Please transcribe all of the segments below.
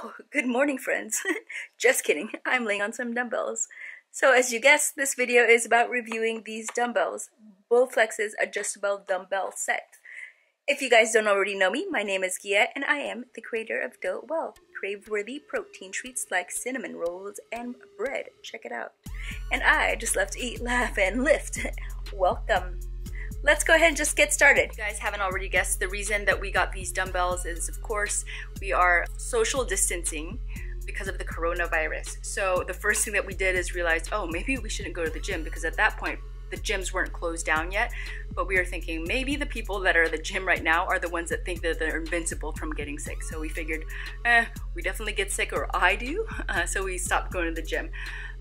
Oh, good morning friends. Just kidding, I'm laying on some dumbbells. So as you guessed, this video is about reviewing these dumbbells, Bowflex's adjustable dumbbell set. If you guys don't already know me, my name is Gia and I am the creator of Do It Well, crave-worthy protein treats like cinnamon rolls and bread. Check it out. And I just love to eat, laugh, and lift. Welcome let's go ahead and just get started. You guys haven't already guessed, the reason that we got these dumbbells is of course we are social distancing because of the coronavirus. So the first thing that we did is realize, oh, maybe we shouldn't go to the gym because at that point the gyms weren't closed down yet. But we were thinking maybe the people that are at the gym right now are the ones that think that they're invincible from getting sick. So we figured, eh, we definitely get sick, or I do. Uh, so we stopped going to the gym.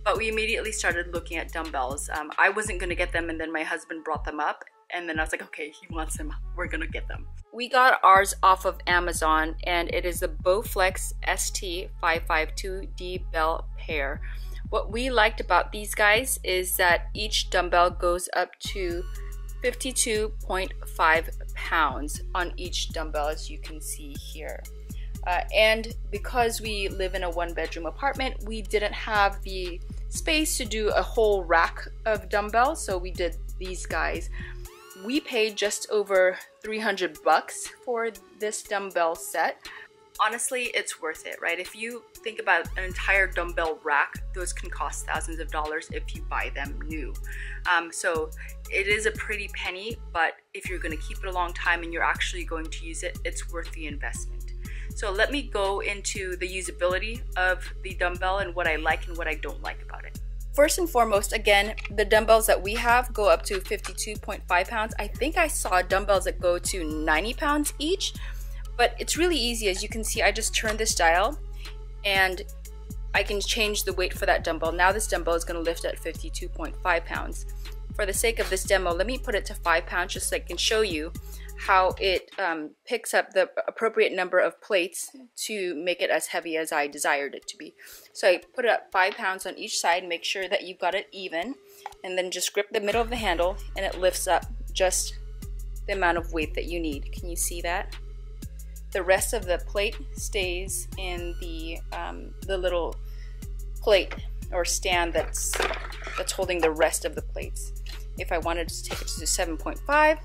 But we immediately started looking at dumbbells. Um, I wasn't going to get them, and then my husband brought them up, and then I was like, okay, he wants them. We're gonna get them. We got ours off of Amazon, and it is the Bowflex ST552D bell pair. What we liked about these guys is that each dumbbell goes up to 52.5 pounds on each dumbbell, as you can see here. Uh, and because we live in a one bedroom apartment, we didn't have the space to do a whole rack of dumbbells, so we did these guys we paid just over 300 bucks for this dumbbell set. Honestly, it's worth it, right? If you think about an entire dumbbell rack, those can cost thousands of dollars if you buy them new. Um, so it is a pretty penny, but if you're gonna keep it a long time and you're actually going to use it, it's worth the investment. So let me go into the usability of the dumbbell and what I like and what I don't like about it. First and foremost, again, the dumbbells that we have go up to 52.5 pounds. I think I saw dumbbells that go to 90 pounds each, but it's really easy. As you can see, I just turn this dial and I can change the weight for that dumbbell. Now this dumbbell is gonna lift at 52.5 pounds. For the sake of this demo, let me put it to five pounds just so I can show you how it um, picks up the appropriate number of plates to make it as heavy as I desired it to be. So I put it up five pounds on each side, make sure that you've got it even, and then just grip the middle of the handle and it lifts up just the amount of weight that you need. Can you see that? The rest of the plate stays in the, um, the little plate or stand that's, that's holding the rest of the plates. If I wanted to take it to 7.5,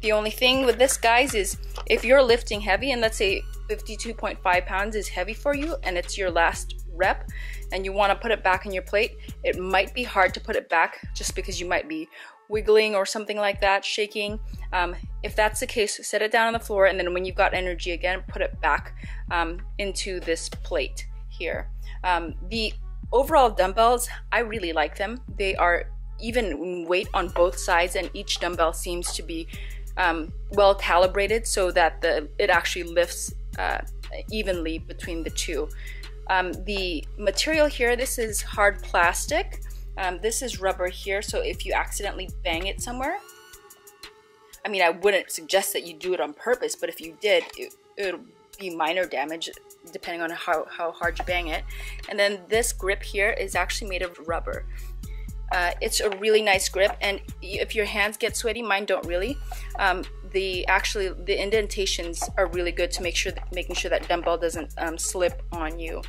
The only thing with this, guys, is if you're lifting heavy and let's say 52.5 pounds is heavy for you and it's your last rep and you want to put it back on your plate, it might be hard to put it back just because you might be wiggling or something like that, shaking. Um, if that's the case, set it down on the floor and then when you've got energy again, put it back um, into this plate here. Um, the overall dumbbells, I really like them. They are even weight on both sides and each dumbbell seems to be um, well calibrated so that the it actually lifts uh, evenly between the two. Um, the material here, this is hard plastic. Um, this is rubber here, so if you accidentally bang it somewhere, I mean, I wouldn't suggest that you do it on purpose, but if you did, it, it'll be minor damage depending on how, how hard you bang it. And then this grip here is actually made of rubber. Uh, it's a really nice grip, and if your hands get sweaty, mine don't really. Um, the actually the indentations are really good to make sure that, making sure that dumbbell doesn't um, slip on you.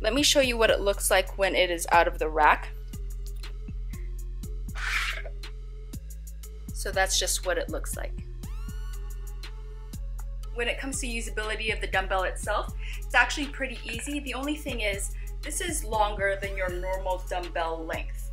Let me show you what it looks like when it is out of the rack. So that's just what it looks like. When it comes to usability of the dumbbell itself, it's actually pretty easy. The only thing is, this is longer than your normal dumbbell length.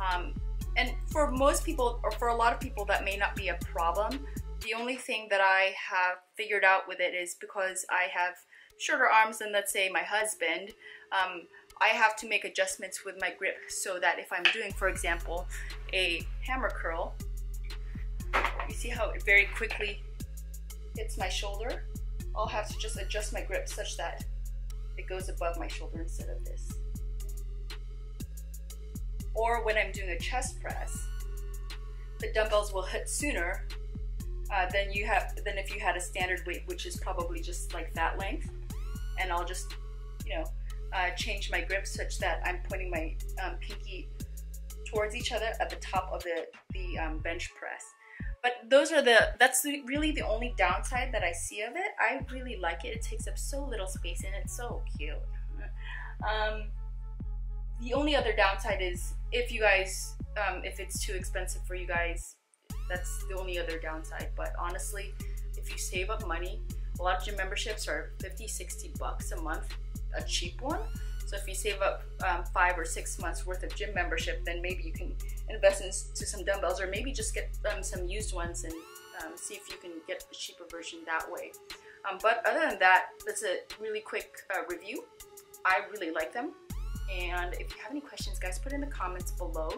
Um, and for most people, or for a lot of people, that may not be a problem. The only thing that I have figured out with it is because I have shorter arms than, let's say, my husband, um, I have to make adjustments with my grip so that if I'm doing, for example, a hammer curl, you see how it very quickly hits my shoulder? I'll have to just adjust my grip such that it goes above my shoulder instead of this or when I'm doing a chest press, the dumbbells will hit sooner uh, than you have than if you had a standard weight, which is probably just like that length. And I'll just, you know, uh, change my grip such that I'm pointing my um, pinky towards each other at the top of the, the um, bench press. but those are the that's the, really the only downside that I see of it. I really like it. It takes up so little space and it's so cute. Um, the only other downside is if you guys um, if it's too expensive for you guys, that's the only other downside. But honestly, if you save up money, a lot of gym memberships are 50, 60 bucks a month, a cheap one. So if you save up um, five or six months worth of gym membership, then maybe you can invest into some dumbbells or maybe just get um, some used ones and um, see if you can get a cheaper version that way. Um, but other than that, that's a really quick uh, review. I really like them. And if you have any questions, guys, put in the comments below.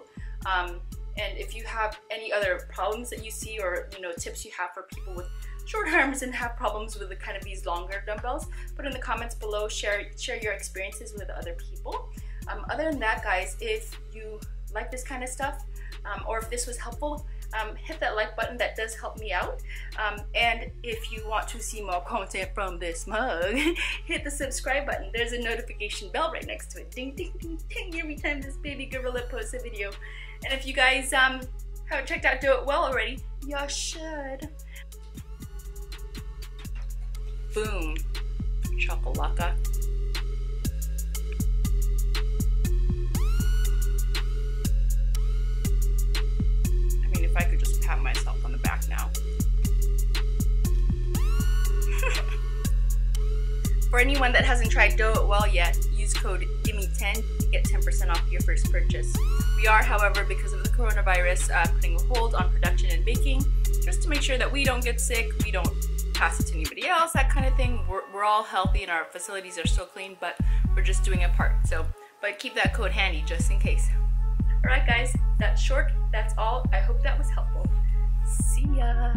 Um, and if you have any other problems that you see or you know tips you have for people with short arms and have problems with the kind of these longer dumbbells, put in the comments below, share, share your experiences with other people. Um, other than that, guys, if you like this kind of stuff um, or if this was helpful, um, hit that like button. That does help me out. Um, and if you want to see more content from this mug, hit the subscribe button. There's a notification bell right next to it. Ding, ding, ding, ding every time this baby gorilla posts a video. And if you guys um, haven't checked out Do It Well already, y'all should. Boom. Chocolaka. For anyone that hasn't tried Do It Well yet, use code GIMME10 to get 10% off your first purchase. We are, however, because of the coronavirus, uh, putting a hold on production and baking just to make sure that we don't get sick, we don't pass it to anybody else, that kind of thing. We're, we're all healthy and our facilities are still clean, but we're just doing a part. So, but keep that code handy just in case. All right, guys, that's short. That's all. I hope that was helpful. See ya.